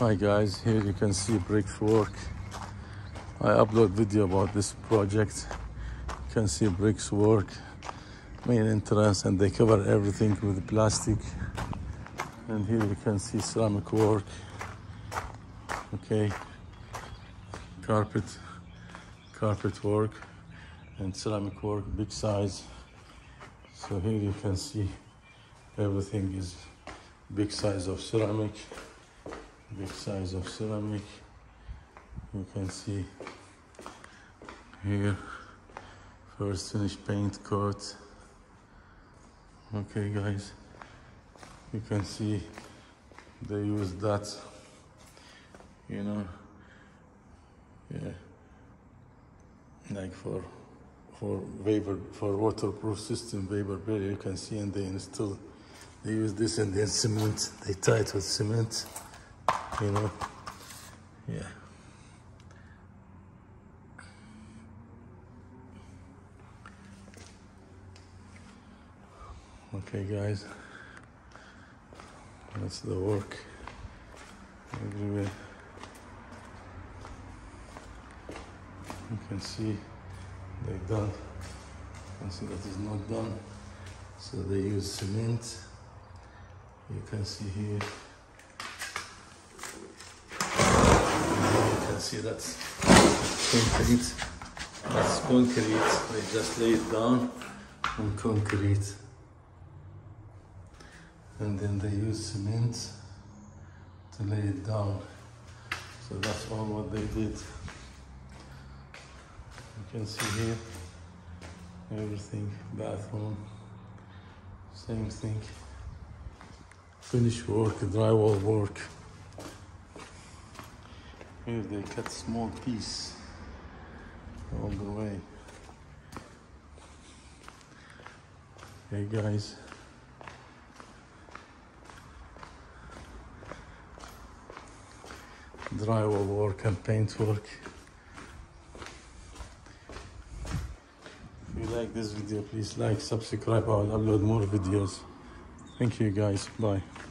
Hi guys, here you can see brickwork. I upload video about this project. You can see bricks work, main entrance, and they cover everything with plastic. And here you can see ceramic work. Okay, carpet, carpet work, and ceramic work, big size. So here you can see everything is big size of ceramic big size of ceramic. You can see here first finish paint coat. Okay guys. You can see they use that you know yeah like for for vapor for waterproof system vapor barrier you can see and they install they use this and then cement they tie it with cement you know? Yeah. Okay guys. That's the work. Everywhere you can see they done can see that is not done. So they use cement. You can see here you can see that's concrete that's concrete they just lay it down on concrete. And then they use cement to lay it down. So that's all what they did. You can see here everything bathroom same thing. Finish work drywall work here they cut small piece all the way. Hey guys. Drywall work and paint work. If you like this video please like subscribe i will upload more videos. Thank you guys. Bye